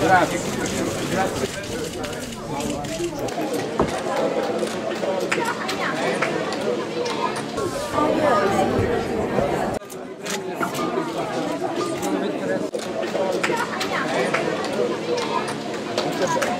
Grazie. Grazie.